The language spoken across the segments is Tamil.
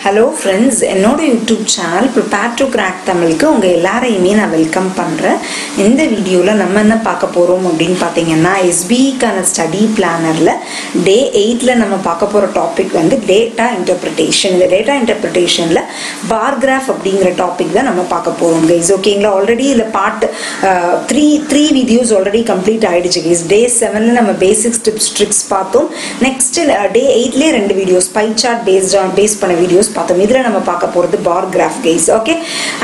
ஹலோ ஃப்ரெண்ட்ஸ் என்னோட YouTube channel prepare to crack தமிழுக்கு உங்கள் எல்லாரையுமே நான் வெல்கம் பண்ணுறேன் இந்த வீடியோவில் நம்ம என்ன பார்க்க போகிறோம் அப்படின்னு பார்த்தீங்கன்னா எஸ்பிஇக்கான ஸ்டடி பிளானரில் டே எயிட்டில் நம்ம பார்க்க போகிற டாபிக் வந்து டேட்டா இன்டர்பிரிட்டேஷன் இந்த டேட்டா இன்டர்பிரிட்டேஷனில் பார்கிராஃப் அப்படிங்கிற டாபிக் தான் நம்ம பார்க்க போகிறோம் கைஸ் ஓகேங்களா ஆல்ரெடி இதில் part three three videos already complete ஆகிடுச்சு கைஸ் டே செவனில் நம்ம பேசிக்ஸ் டிப்ஸ் ட்ரிக்ஸ் பார்த்தோம். நெக்ஸ்ட்டு டே எயிட்லேயே ரெண்டு videos pie chart based on base பண்ண வீடியோஸ் பார்த்தோம். இதில் நம்ம பார்க்க போகிறது bar graph guys okay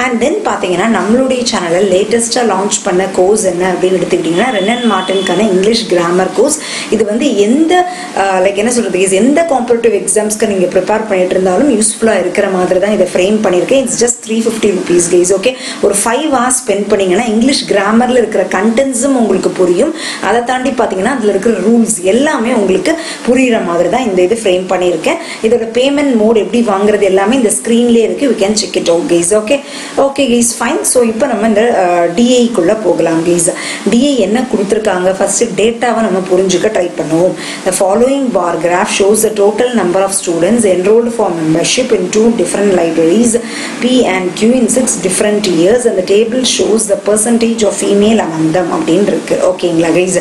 and then பார்த்தீங்கன்னா நம்மளுடைய சேனலில் லேட்டஸ்ட்டாக லான்ச் பண்ண கோர்ஸ் என்ன அப்படின்னு எடுத்துக்கிட்டிங்கன்னா ரெனன் மார்டனுக்கான இங்கிலீஷ் கிராமர் கோர்ஸ் இது வந்து எந்த லைக் என்ன சொல்கிறது கேஸ் எந்த காம்படிட்டிவ் எக்ஸாம்ஸ்க்கு நீங்கள் ப்ரிப்பேர் பண்ணிட்டு இருந்தாலும் யூஸ்ஃபுல்லாக இருக்கிற மாதிரி தான் இதை ஃப்ரேம் பண்ணியிருக்கேன். It's just three fifty rupees guys okay ஒரு ஃபைவ் ஹவர்ஸ் ஸ்பெண்ட் பண்ணிங்கன்னா இங்கிலீஷ் கிராமரில் இருக்கிற கண்டென்ட்ஸும் உங்களுக்கு புரியும். அதை தாண்டி பார்த்தீங்கன்னா அதில் இருக்கிற ரூல்ஸ் எல்லாமே உங்களுக்கு புரிகிற மாதிரி தான் இந்த இது ஃப்ரேம் பண்ணியிருக்கேன். இதோட பேமெண்ட் மோட் எப்படி வாங்குறது எல்லாமே இந்த ஸ்க்ரீன்லேயே இருக்குது we can check it out guys okay okay guys fine so இப்போ நம்ம இந்த டிஐக்குள்ளே போகலாம் கைஸ் டிஐ என்ன கொடுத்துருக்காங்க? ஃபஸ்ட்டு டேட்டாவை நம்ம புரிஞ்சுக்க ட்ரை பண்ணுவோம். The following bar graph shows the total number of students enrolled for membership in two different libraries P and Q in six different years அந்த table shows the percentage of female among them அப்படின்னு இருக்கு. ஓகேங்களா கைஸ்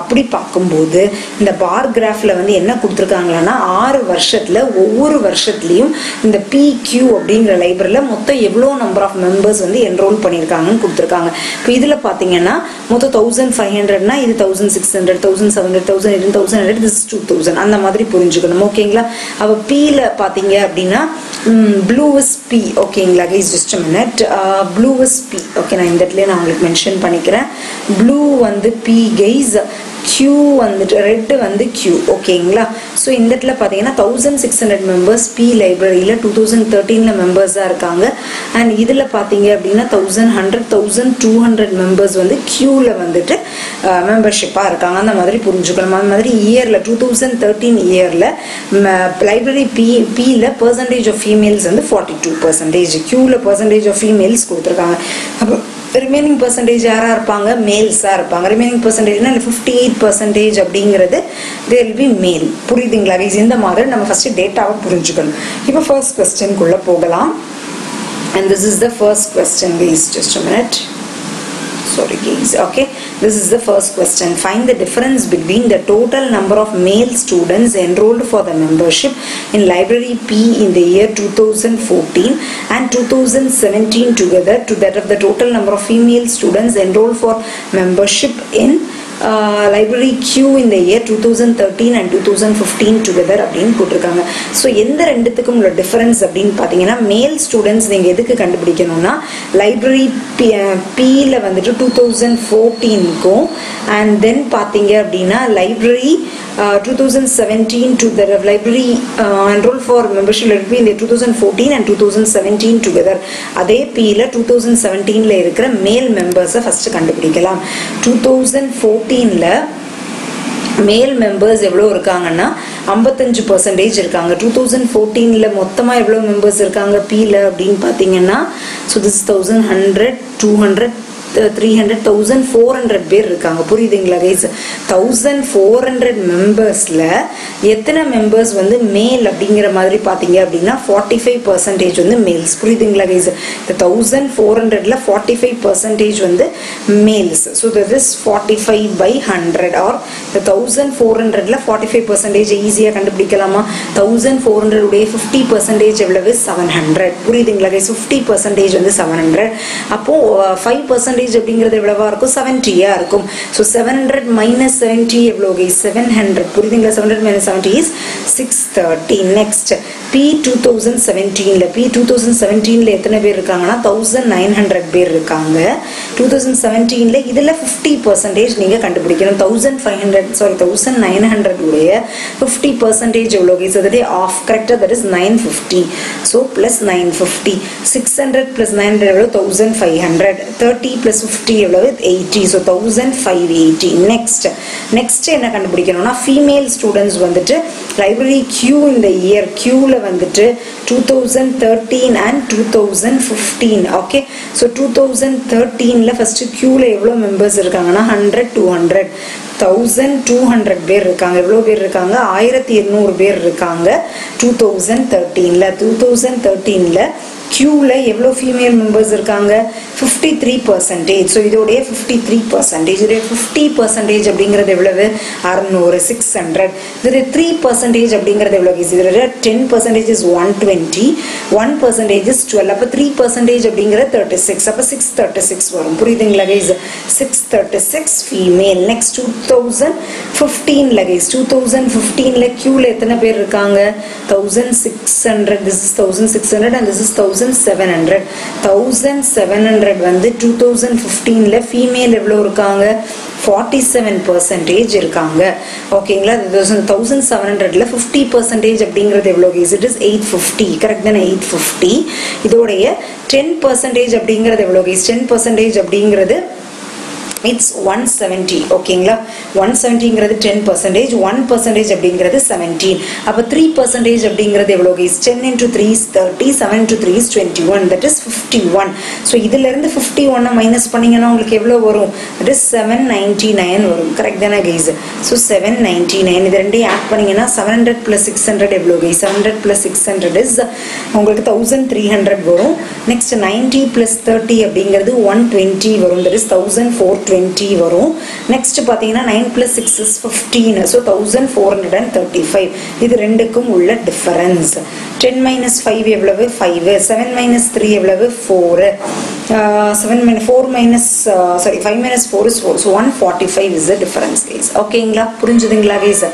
அப்படி பார்க்கும்போது இந்த பார் கிராஃபில் வந்து என்ன கொடுத்துருக்காங்களான்னா ஆறு வருஷத்தில் ஒவ்வொரு வருஷத்துலேயும் இந்த பிக்யூ அப்படிங்கிற லைப்ரரியில் மொத்தம் எவ்வளோ நம்பர் ஆஃப் மெம்பர்ஸ் வந்து என்ரோல் பண்ணியிருக்காங்கன்னு கொடுத்துருக்காங்க. இப்போ இதில் பார்த்தீங்கன்னா மொத்தம் தௌசண்ட் ஃபைவ் ஹண்ட்ரட்னா இது thousand six hundred thousand seven hundred thousand eight thousand hundred this two thousand அந்த மாதிரி புரிஞ்சுக்கணும். ஓகேங்களா அப்போ பியில் பார்த்தீங்க அப்படின்னா ப்ளூ இஸ் பி ஓகேங்களா guys just minute blue is P okay நான் இந்த இடத்துல நான் உங்களுக்கு மென்ஷன் பண்ணிக்கிறேன். ப்ளூ வந்து பி கைஸ் க்யூ வந்துட்டு ரெட்டு வந்து க்யூ ஓகேங்களா ஸோ இந்த இடத்துல பார்த்தீங்கன்னா thousand six hundred members P லைப்ரரியில் டூ தௌசண்ட் தேர்ட்டீனில் மெம்பர்ஸாக இருக்காங்க. அண்ட் இதில் பார்த்தீங்க அப்படின்னா thousand hundred thousand two hundred members வந்து க்யூவில் வந்துட்டு மெம்பர்ஷிப்பாக இருக்காங்க. அந்த மாதிரி புரிஞ்சுக்கணும். அந்த மாதிரி இயரில் டூ தௌசண்ட் தேர்ட்டீன் இயரில் லைப்ரரி பி பியில் பர்சன்டேஜ் ஆஃப் ஃபீமேல்ஸ் வந்து ஃபார்ட்டி டூ பர்சன்டேஜ் க்யூவில் பர்சன்டேஜ் ஆஃப் ஃபீமேல்ஸ் கொடுத்துருக்காங்க. அப்போ ரிமைனிங் பர்சன்டேஜ் யாராக இருப்பாங்க? மேல்ஸாக இருப்பாங்க. ரிமைனிங் பர்சன்டேஜ்னா ஃபிஃப்டி எயிட் பர்சன்டேஜ் அப்படிங்கிறது தேல் பி மேல் புரியுதுங்களா? கைஸ் இந்த மாதிரி நம்ம ஃபஸ்ட்டு டேட்டாவை புரிஞ்சுக்கணும். இப்போ ஃபர்ஸ்ட் கொஸ்டின்குள்ளே போகலாம். And this is the first question guys just minute sorry guys okay this is the first question. Find the difference between the total number of male students enrolled for the membership in library p in the year 2014 and 2017 together to that of the total number of female students enrolled for membership in library Q இந்த year two thousand thirteen and two thousand fifteen together அப்படின்னு போட்டிருக்காங்க. ஸோ எந்த ரெண்டுத்துக்கும் உள்ள டிஃபரன்ஸ் அப்படின்னு பார்த்தீங்கன்னா மேல் ஸ்டூடெண்ட்ஸ் நீங்கள் எதுக்கு கண்டுபிடிக்கணும்னா லைப்ரரி பி பியில் வந்துட்டு டூ தௌசண்ட் ஃபோர்டீனுக்கும் அண்ட் தென் பார்த்தீங்க அப்படின்னா library two thousand seventeen to the library enroll for membership library இந்த two thousand fourteen and two thousand seventeen அதே பியில் டூ தௌசண்ட் செவன்டீனில் இருக்கிற மேல் மெம்பர்ஸை ஃபஸ்ட்டு கண்டுபிடிக்கலாம். டூ தௌசண்ட் ஃபோர்டீனில் மேல் மெம்பர்ஸ் எவ்வளோ இருக்காங்கன்னா ஐம்பத்தஞ்சு பர்சன்டேஜ் இருக்காங்க. டூ தௌசண்ட் ஃபோர்டீனில் மொத்தமாக எவ்வளோ மெம்பர்ஸ் இருக்காங்க பியில் அப்படின்னு பார்த்தீங்கன்னா so this thousand hundred two hundred three hundred thousand four hundred பேர் இருக்காங்க. புரியுதுங்களா கைஸ் தௌசண்ட் ஃபோர் ஹண்ட்ரட் மெம்பர்ஸில் எத்தனை மெம்பர்ஸ் வந்து மேல் அப்படிங்கிற மாதிரி பார்த்தீங்க அப்படின்னா ஃபார்ட்டி ஃபைவ் பர்சன்டேஜ் வந்து மேல்ஸ் புரியுதுங்களா கைஸ் இந்த தௌசண்ட் ஃபோர் ஹண்ட்ரடில் ஃபார்ட்டி ஃபைவ் பர்சன்டேஜ் வந்து males so that is forty five by hundred or இந்த தௌசண்ட் ஃபோர் ஹண்ட்ரட்ல ஃபார்ட்டி ஃபைவ் பர்சன்டேஜ் ஈஸியாக கண்டுபிடிக்கலாமா? தௌசண்ட் ஃபோர் ஹண்ட்ரட் உடைய ஃபிஃப்டி பர்சன்டேஜ் எவ்வளவு? செவன் ஹண்ட்ரட் புரியுதுங்களா கைஸ் ஃபிஃப்டி பர்சன்டேஜ் வந்து செவன் ஹண்ட்ரட் அப்போது ஃபைவ் பர்சன்ட் பர்சன்டேஜ் அப்படிங்கிறது எவ்வளவா இருக்கும்? செவன்ட்டியா இருக்கும். So seven hundred minus seventy எவ்வளோ செவன் ஹண்ட்ரட் புரியுதுங்களா? Seven hundred minus seventy is six thirty next P two thousand செவன்டீனில் B two thousand செவன்டீனில் எத்தனை பேர் இருக்காங்கன்னா? தௌசண்ட் நைன் ஹண்ட்ரட் பேர் இருக்காங்க. டூ தௌசண்ட் செவன்டீனில் இதில் ஃபிஃப்டி பர்சன்டேஜ் நீங்கள் கண்டுபிடிக்கணும். Thousand five hundred sorry thousand nine hundred உடைய ஃபிஃப்டி பர்சன்டேஜ் எவ்வளோ கேஸ் ஸோ தட் ஆஃப் கரெக்டாக that is nine fifty so plus nine fifty six hundred plus nine hundred எவ்வளோ thousand five hundred thirty plus fifty எவ்வளவு? Eighty so thousand five eighty next next என்ன கண்டுபிடிக்கணும்னா ஃபீமேல் ஸ்டூடெண்ட்ஸ் வந்துட்டு லைப்ரரி கியூ இந்த இயர் கியூவில் வந்துட்டு two thousand thirteen and two thousand fifteen okay so two thousand தேர்ட்டீனில் first க்யூவில் எவ்வளோ மெம்பர்ஸ் இருக்காங்கன்னா hundred two hundred thousand two hundred பேர் இருக்காங்க. எவ்வளோ பேர் இருக்காங்க? ஆயிரத்தி இருநூறு பேர் இருக்காங்க. டூ தௌசண்ட் தேர்ட்டீனில் டூ தௌசண்ட் தேர்ட்டீனில் க்யூவில் எவ்வளோ ஃபீமேல் மெம்பர்ஸ் இருக்காங்க? ஃபிஃப்டி த்ரீ பர்சன்டேஜ் ஸோ இதோடைய ஃபிஃப்டி த்ரீ பர்சன்டேஜ் இதோடைய ஃபிஃப்டி பர்சன்டேஜ் அப்படிங்கிறது எவ்வளவு? அறநூறு சிக்ஸ் ஹண்ட்ரட் இதோடைய த்ரீ பர்சன்டேஜ் அப்படிங்கிறது எவ்வளோ இதோட ten percentage is one twenty one percentage is twelve அப்போ த்ரீ பர்சன்டேஜ் அப்படிங்கிறது தேர்ட்டி சிக்ஸ் அப்போ சிக்ஸ் தேர்ட்டி சிக்ஸ் வரும். புரியுதுங்களா guys six thirty six female next two thousand ஃபிஃப்டீனில் guys two thousand ஃபிஃப்டீனில் க்யூவில் எத்தனை பேர் இருக்காங்க? Thousand six hundred this is thousand six hundred and this is thousand seven hundred thousand seven hundred வந்து டூ தௌசண்ட் ஃபிஃப்டீனில் ஃபீமேல் எவ்வளோ இருக்காங்க? ஃபார்ட்டி செவன் பர்சன்டேஜ் இருக்காங்க ஓகேங்களா தௌசண்ட் செவன் ஹண்ட்ரட்ல ஃபிஃப்டி பர்சன்டேஜ் அப்படிங்கிறது எவ்வளோ? Guys it is eight fifty correct தானே? எயிட் ஃபிஃப்டி இதோடைய டென் பர்சன்டேஜ் அப்படிங்கிறது எவ்வளோ? கேஸ் டென் பர்சன்டேஜ் அப்படிங்கிறது இட்ஸ் ஒன் செவன்ட்டி ஓகேங்களா ஒன் செவன்ட்டிங்கிறது டென் பர்சன்டேஜ் ஒன் பர்சன்டேஜ் அப்படிங்கிறது செவன்டீன் அப்போ த்ரீ பர்சன்டேஜ் அப்படிங்கிறது எவ்வளோ is ten into three is thirty seven two three is twenty one that is fifty one so இதுலேருந்து ஃபிஃப்டி ஒன்னை மைனஸ் பண்ணிங்கன்னா உங்களுக்கு எவ்வளோ வரும்? That is seven ninety nine வரும். கரெக்ட் தானே guys so seven ninety nine இது ரெண்டையும் ஆட் பண்ணிங்கன்னா seven hundred plus six hundred எவ்வளோ guys seven hundred plus six hundred is உங்களுக்கு தௌசண்ட் த்ரீ ஹண்ட்ரட் வரும். நெக்ஸ்ட் நைன்ட்டி ப்ளஸ் தேர்ட்டி அப்படிங்கிறது ஒன் டுவெண்ட்டி வரும். That is thousand four twenty வரும். நெக்ஸ்ட் பார்த்தீங்கன்னா nine plus six is fifteen so thousand four hundred and thirty five இது ரெண்டுக்கும் உள்ள டிஃபரன்ஸ் டென் மைனஸ் ஃபைவ் எவ்வளவு? ஃபைவ் செவன் மைனஸ் த்ரீ எவ்வளவு? Four seven minus four minus sorry five minus four is four so one forty five is the difference guys ஓகேங்களா புரிஞ்சுதுங்களா guys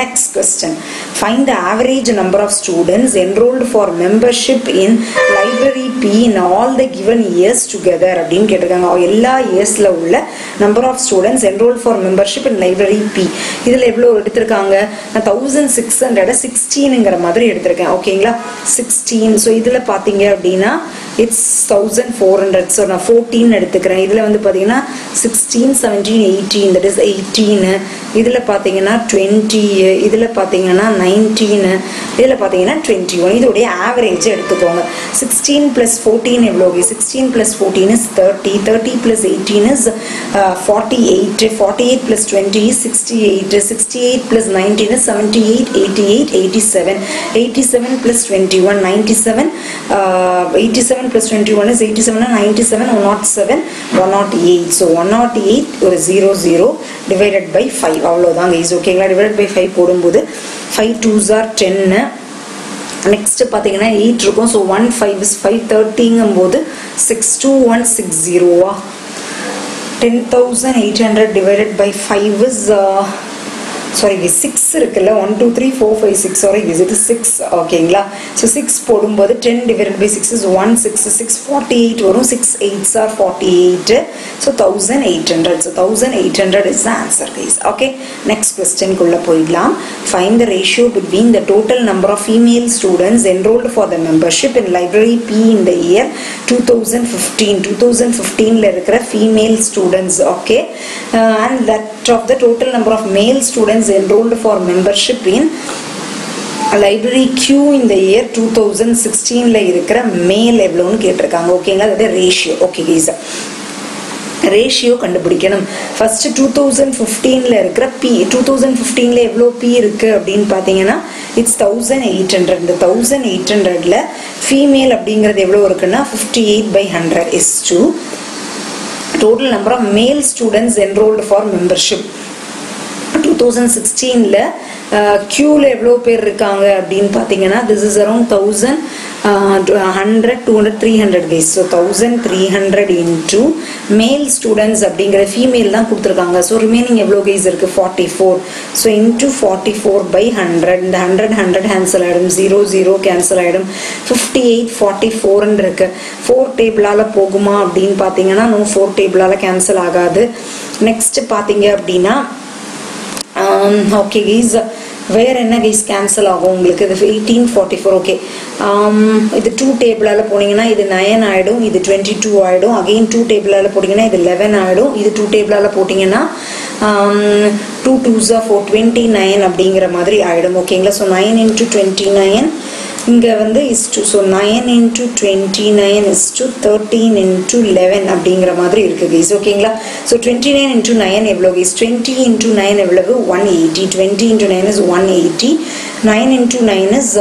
next question fine the average number of students enrolled for membership in library P in all the given years together அப்படின்னு கேட்டிருக்காங்க. எல்லா இயர்ஸில் உள்ள number of students enrol for membership in library P இதில் எவ்வளோ எடுத்திருக்காங்க? நான் தௌசண்ட் சிக்ஸ் ஹண்ட்ரட் சிக்ஸ்டீனுங்கிற மாதிரி எடுத்திருக்கேன். ஓகேங்களா சிக்ஸ்டீன் ஸோ இதில் பார்த்தீங்க அப்படின்னா it's thousand four hundred so நான் ஃபோர்டீன் எடுத்துக்கிறேன். இதில் வந்து பார்த்தீங்கன்னா sixteen seventeen eighteen that is eighteen இதில் பார்த்தீங்கன்னா டுவெண்ட்டி இதில் பார்த்தீங்கன்னா நைன்டீனு இதில் பார்த்தீங்கன்னா டுவெண்ட்டி ஒன் இதோடைய ஆவரேஜ் எடுத்துக்கோங்க. சிக்ஸ்டீன் ப்ளஸ் ஃபோர்டீன் எவ்வளோ? Sixteen plus fourteen is thirty thirty plus eighteen is forty eight forty eight plus twenty is sixty eight eight plus nineteen seventy eight eighty eight eighty seven eighty seven plus twenty one ninety seven eighty seven plus one seven ninety seven one nought seven one eight so one eight ஒரு zero zero divided by five அவ்வளோதாங்க கைஸ் ஓகேங்களா டிவைடட் பை ஃபைவ் போடும்போது ஃபைவ் டூஸ் ஆர் டென்னு நெக்ஸ்ட் பார்த்தீங்கன்னா எயிட் இருக்கும். So one five is five தேர்ட்டிங்கும் போது சிக்ஸ் டூ ஒன் சிக்ஸ் ஜீரோவா ten thousand eight hundred divided by five is sorry six இருக்குல்ல? One two three four five six வரை இஸ் இது சிக்ஸ் ஓகேங்களா? ஸோ சிக்ஸ் போடும்போது ten divide by six is one six six forty eight வரும். Six eights are forty eight so thousand eight hundred so thousand eight hundred is the answer guys okay next கொஸ்டின்குள்ளே போயிடலாம். Fine the ratio between the total number of female students enrolled for the membership in library P in the year two thousand fifteen two thousand ஃபிஃப்டீனில் இருக்கிற female students okay and that of the total number of male students enrolled for membership in library Q இந்த இயர் டூ தௌசண்ட் சிக்ஸ்டீனில் இருக்கிற மேல் எவ்வளோன்னு கேட்டிருக்காங்க. ஓகேங்களா அது ratio okay is a ratio கண்டுபிடிக்கணும். ஃபர்ஸ்ட் டூ தௌசண்ட் ஃபிஃப்டீனில் இருக்கிற பி டூ தௌசண்ட் ஃபிஃப்டீனில் எவ்வளோ பி இருக்குது அப்படின்னு பார்த்தீங்கன்னா இட்ஸ் தௌசண்ட் எயிட் ஹண்ட்ரட் இந்த தௌசண்ட் எயிட் ஹண்ட்ரடில் ஃபீமேல் அப்படிங்கிறது எவ்வளோ இருக்குன்னா fifty eight by hundred is to total number of male students enrolled for membership two thousand சிக்ஸ்டீனில் க்யூவில் எவ்வளோ பேர் இருக்காங்க அப்படின்னு பார்த்தீங்கன்னா this is around thousand hundred two hundred three hundred case so thousand three hundred into male students அப்படிங்கிற ஃபீமேல் தான் கொடுத்துருக்காங்க. ஸோ ரிமைனிங் எவ்வளோ கேஸ் இருக்குது forty four so into forty four by hundred இந்த ஹண்ட்ரட் ஹண்ட்ரட் கேன்சல் ஆகிடும் ஜீரோ ஜீரோ கேன்சல் ஆகிடும் ஃபிஃப்டி எயிட் ஃபார்ட்டி ஃபோர்னு இருக்கு ஃபோர் டேபிளால் போகுமா அப்படின்னு பார்த்தீங்கன்னா நோ ஃபோர் டேபிளால் கேன்சல் ஆகாது. நெக்ஸ்ட் பார்த்தீங்க அப்படின்னா ஓகே கீஸ் வேறு என்ன கைஸ் கேன்சல் ஆகும் உங்களுக்கு? இது எயிட்டீன் ஃபார்ட்டி ஃபோர் ஓகே இது டூ டேபிளால் போனீங்கன்னா இது நயன் ஆகிடும் இது டுவெண்ட்டி டூ ஆகிடும் அகெயின் டூ டேபிளால் போட்டிங்கன்னா இது லெவன் ஆகிடும் இது டூ டேபிளால் போட்டிங்கன்னா டூ டூஸாக ஃபோர் டுவெண்ட்டி நைன் அப்படிங்கிற மாதிரி ஆகிடும் ஓகேங்களா so nine into twenty nine இங்கே வந்து is to so nine into twenty nine is to thirteen into eleven அப்படிங்கிற மாதிரி இருக்குது கைஸ் ஓகேங்களா so twenty nine into nine எவ்வளோ கைஸ் டுவெண்ட்டி இன்ட்டு நைன் எவ்வளவு? One eighty twenty into nine is one eighty nine into nine is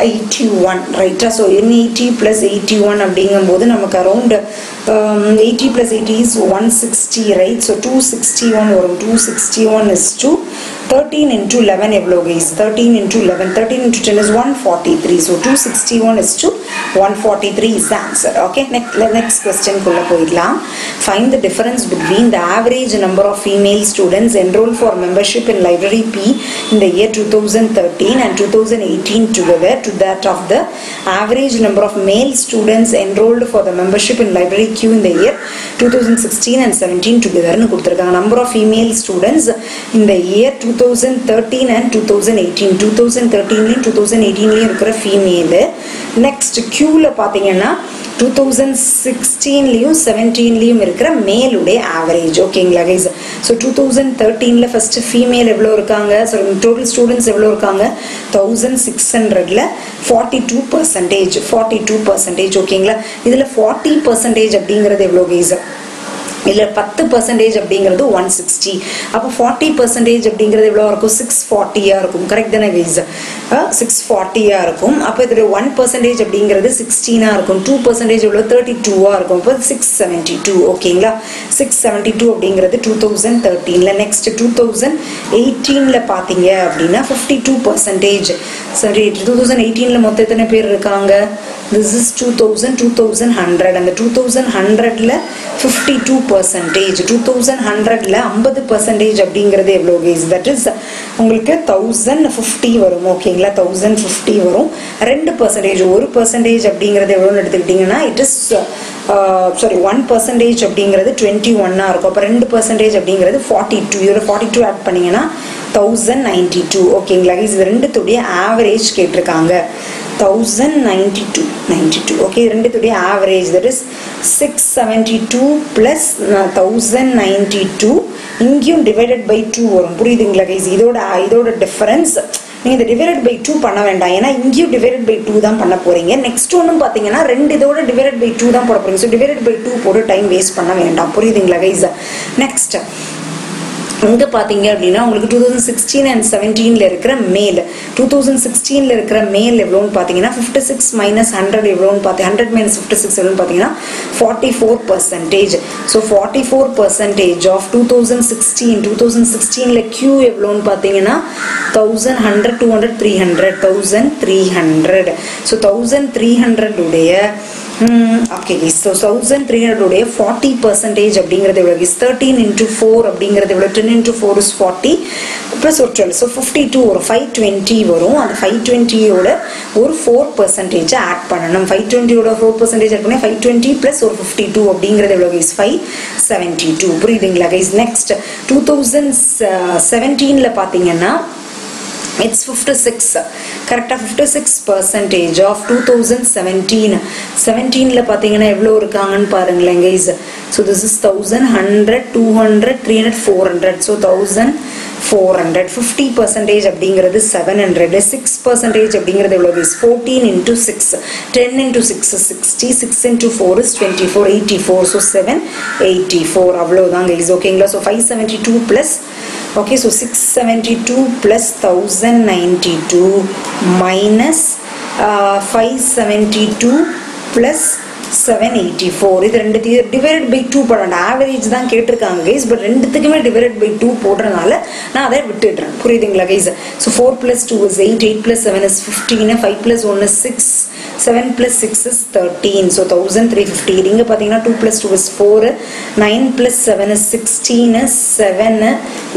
eighty one ரைட்டா ஸோ என் எயிட்டி ப்ளஸ் எயிட்டி ஒன் அப்படிங்கும்போது நமக்கு around eighty plus eighty is one sixty right so two sixty one வரும் two sixty one is two thirteen into eleven எவ்வளோ guys thirteen into eleven thirteen into ten is one forty three so two sixty one is two one forty three is answer okay next next கொஸ்டின்குள்ளே போயிடலாம் find the difference between the average number of female students enrolled for membership in library P in the year 2013 and 2018 together to that of the average number of male students enrolled for the membership in library Q இந்த year two thousand sixteen and seventeen டுகெதர்னு கொடுத்துருக்காங்க நம்பர் ஆஃப் ஃபீமேல் ஸ்டூடெண்ட்ஸ் இந்த year two thousand thirteen and two thousand eighteen two thousand தேர்ட்டீன்லேயும் two thousand எயிட்டீன்லேயும் இருக்கிற ஃபீமேலு நெக்ஸ்ட் க்யூவில் பார்த்தீங்கன்னா டூ தௌசண்ட் சிக்ஸ்டீன்லேயும் செவன்டீன்லேயும் இருக்கிற மேலுடைய ஆவரேஜ் ஓகேங்களா கைஸ் ஸோ டூ தௌசண்ட் தேர்ட்டீனில் ஃபஸ்ட்டு ஃபீமேல் எவ்வளோ இருக்காங்க? ஸோ டோட்டல் ஸ்டூடெண்ட்ஸ் எவ்வளோ இருக்காங்க? தௌசண்ட் சிக்ஸ் ஹண்ட்ரடில் forty two percentage forty two percentage ஓகேங்களா இதில் ஃபார்ட்டி பர்சன்டேஜ் அப்படிங்கிறது எவ்வளோ கைஸ் இதில் பத்து பர்சன்டேஜ் அப்படிங்கிறது ஒன் சிக்ஸ்டி அப்போ ஃபார்ட்டி பர்சன்டேஜ் அப்படிங்கிறது எவ்வளோ இருக்கும்? சிக்ஸ் ஃபார்ட்டியாக இருக்கும். கரெக்ட் தானே கைஸ் சிக்ஸ் ஃபார்ட்டியாக இருக்கும். அப்போ இதில் ஒன் பர்சன்டேஜ் அப்படிங்கிறது சிக்ஸ்டீனாக இருக்கும். டூ பர்சன்டேஜ் எவ்வளோ தேர்ட்டி டூவாக இருக்கும். இப்போ சிக்ஸ் செவன்ட்டி டூ ஓகேங்களா சிக்ஸ் செவன்ட்டி டூ அப்படிங்கிறது டூ தௌசண்ட் தேர்ட்டீனில் நெக்ஸ்ட் டூ தௌசண்ட் எயிட்டீனில் பார்த்தீங்க அப்படின்னா ஃபிஃப்டி டூ பர்சன்டேஜ் சரி டூ தௌசண்ட் எயிட்டீனில் மொத்தம் எத்தனை பேர் இருக்காங்க? This is two thousand two thousand hundred அந்த டூ தௌசண்ட் ஹண்ட்ரடில் fifty two percentage two thousand ஹண்ட்ரடில் ஐம்பது பர்சன்டேஜ் அப்படிங்கிறது எவ்வளோ கேஸ் தட் இஸ் உங்களுக்கு தௌசண்ட் ஃபிஃப்டி வரும் ஓகேங்களா தௌசண்ட் ஃபிஃப்டி வரும். ரெண்டு பர்சன்டேஜ் ஒரு பர்சன்டேஜ் அப்படிங்கிறது எவ்வளோன்னு எடுத்துக்கிட்டிங்கன்னா it is sorry uh, one percentage அப்படிங்கிறது டுவெண்ட்டி ஒன்னாக இருக்கும். அப்போ ரெண்டு பர்சன்டேஜ் அப்படிங்கிறது ஃபார்ட்டி டூ இதில் ஃபார்ட்டி டூ ஆட் பண்ணிங்கன்னா தௌசண்ட் நைன்டி டூ ஓகேங்களா இது ரெண்டுத்துடைய ஆவரேஜ் கேட்டிருக்காங்க. Thousand ninety two ninety two okay ரெண்டுத்துடைய average that is six seventy two plus thousand ninety two இங்கேயும் டிவைடட் பை டூ வரும். புரியுதுங்களா கைஸ் இதோட இதோட டிஃபரன்ஸ் நீங்கள் இந்த டிவைடட் பை டூ பண்ண வேண்டாம். ஏன்னா இங்கேயும் டிவைடட் பை டூ தான் பண்ண போகிறீங்க நெக்ஸ்ட் ஒன்றும் பார்த்தீங்கன்னா ரெண்டு இதோட டிவைடட் பை டூ தான் போட போகிறீங்க ஸோ டிவைடட் பை டூ போட்டு டைம் வேஸ்ட் பண்ண வேண்டாம். புரியுதுங்களா கைஸ் நெக்ஸ்ட் இங்கே பார்த்தீங்க அப்படின்னா உங்களுக்கு டூ தௌசண்ட் சிக்ஸ்டீன் அண்ட் செவன்டீனில் இருக்கிற மேல் டூ தௌசண்ட் சிக்ஸ்டீனில் இருக்கிற மேல் எவ்வளோன்னு பார்த்தீங்கன்னா ஃபிஃப்டி சிக்ஸ் மைனஸ் ஹண்ட்ரட் எவ்வளோன்னு பார்த்து ஹண்ட்ரட் மைனஸ் ஃபிஃப்டி சிக்ஸ் எவ்வளோன்னு பார்த்தீங்கன்னா forty four percentage so forty four percentage of two thousand sixteen two thousand சிக்ஸ்டீனில் Q எவ்வளோன்னு பார்த்தீங்கன்னா thousand hundred two hundred three hundred thousand three hundred so thousand three ஹண்ட்ரடுடைய okay so thousand three ஹண்ட்ரடுடைய ஃபார்ட்டி பர்சன்டேஜ் அப்படிங்கிறது எவ்வளோ இஸ் தேர்ட்டீன் இன்ட்டு ஃபோர் அப்படிங்கிறது எவ்வளோ ten into four is forty plus ஒரு டுவெல் ஸோ ஃபிஃப்டி டூ ஒரு ஃபைவ் டுவெண்ட்டி வரும். அந்த ஃபைவ் டுவெண்ட்டியோட ஒரு ஃபோர் பர்சன்டேஜை ஆட் பண்ணணும். ஃபைவ் டுவெண்ட்டியோட ஃபோர் பர்சன்டேஜ் ஆட் பண்ணி ஃபைவ் டுவெண்ட்டி ப்ளஸ் ஒரு ஃபிஃப்டி டூ அப்படிங்கிறது எவ்வளோ கைஸ் ஃபைவ் செவன்ட்டி டூ புரியுதுங்களா கைஸ் நெக்ஸ்ட் டூ தௌசண்ட் செவன்டீனில் பார்த்தீங்கன்னா இட்ஸ் ஃபிஃப்டி சிக்ஸ் கரெக்டாக fifty six percentage of two thousand seventeen செவன்டீனில் பார்த்தீங்கன்னா எவ்வளோ இருக்காங்கன்னு பாருங்களேன் guys so this is thousand hundred two hundred three hundred four hundred so thousand four hundred fifty percentage அப்படிங்கிறது செவன் ஹண்ட்ரட் சிக்ஸ் பர்சன்டேஜ் அப்படிங்கிறது எவ்வளோ is fourteen into six ten into six sixty six into four is twenty four eighty four so seven eighty four அவ்வளோதாங்க இஸ் ஓகேங்களா so five seventy two plus okay so six seventy two plus thousand ninety two minus five seventy two plus seven eighty four இது ரெண்டு டிவைட் பை டூ போடணும் ஆவரேஜ் தான் கேட்டிருக்காங்க கைஸ் பட் ரெண்டுத்துக்குமே டிவைட் பை டூ போடுறதுனால நான் அதை விட்டுடுறேன். புரியுதுங்களா guys so four plus two is eight eight plus seven is fifteen five plus one is six seven plus six is thirteen so thousand three fifty இங்கே பார்த்தீங்கன்னா two plus two is four nine plus seven is sixteen seven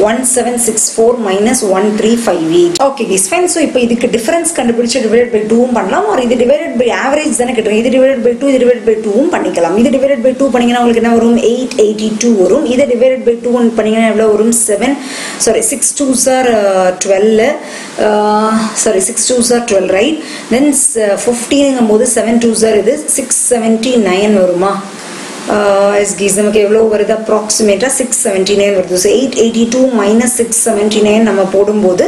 one seven six four minus one three five eight okay guys fine so இப்போ இதுக்கு டிஃபரன்ஸ் கண்டுபிடிச்சு டிவைட் பை டூவும் பண்ணலாம். ஒரு இது டிவைடட் பை ஆவரேஜ் தானே கேட்டுருங்க இது டிவைட் பை டூ இது டிவைட் பை டூவும் பண்ணிக்கலாம். இது டிவைட் பை டூ பண்ணிங்கன்னா உங்களுக்கு என்ன வரும்? எயிட் எயிட்டி டூ வரும். இதை டிவைட் பை டூ பண்ணிங்கன்னா எவ்வளோ வரும்? Seven sorry six two sir twelve sorry six two sir twelve right then ஃபிஃப்டீனுங்கும் போது செவன் டூ சார் இது சிக்ஸ் செவன்ட்டி நைன் வருமா? எஸ்கிஸ் நமக்கு எவ்வளோ வருது அப்ராக்சிமேட்டாக சிக்ஸ் செவன்ட்டி நைன் வருது so eight eighty two minus six seventy nine நம்ம போடும்போது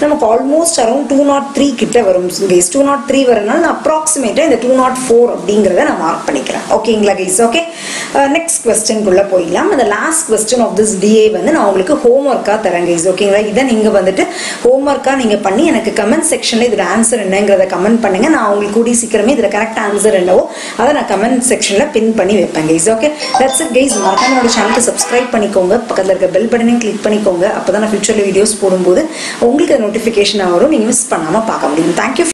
நமக்கு almost around two naught three கிட்ட வரும் கைஸ் டூ நாட் த்ரீ வரனால நான் அப்ராக்சிமேட்டாக இந்த டூ நாட் ஃபோர் அப்படிங்கிறத நான் மார்க் பண்ணிக்கிறேன் ஓகேங்களா கைஸ் ஓகே நெக்ஸ்ட் கொஸ்டின்குள்ளே போயிடலாம் அந்த last question of this DA வந்து நான் உங்களுக்கு ஹோம் ஒர்க்காக தரேன் கைஸ் ஓகேங்களா இதை நீங்கள் வந்துட்டு ஹோம் ஒர்க்காக நீங்கள் பண்ணி எனக்கு கமெண்ட் செக்ஷனில் இதோட ஆன்சர் என்னங்கிறத கமெண்ட் பண்ணுங்கள் நான் உங்களுக்கு கூடி சீக்கிரமே இதில் கரெக்ட் ஆன்சர் என்னவோ அதை நான் கமெண்ட் செக்ஷனில் பின் பண்ணி வைப்பேன் guys okay that's it guys மறக்காம என்னோட சேனலுக்கு சப்ஸ்கிரைப் பண்ணிக்கோங்க. பக்கத்தில் இருக்க பெல் பட்டனையும் கிளிக் பண்ணிக்கோங்க. அப்போ தான் நான் ஃபியூச்சரில் வீடியோஸ் போடும்போது உங்களுக்கு நோட்டிஃபிகேஷன் வரும் நீங்கள் மிஸ் பண்ணாமல் பார்க்க முடியும். தேங்க்யூ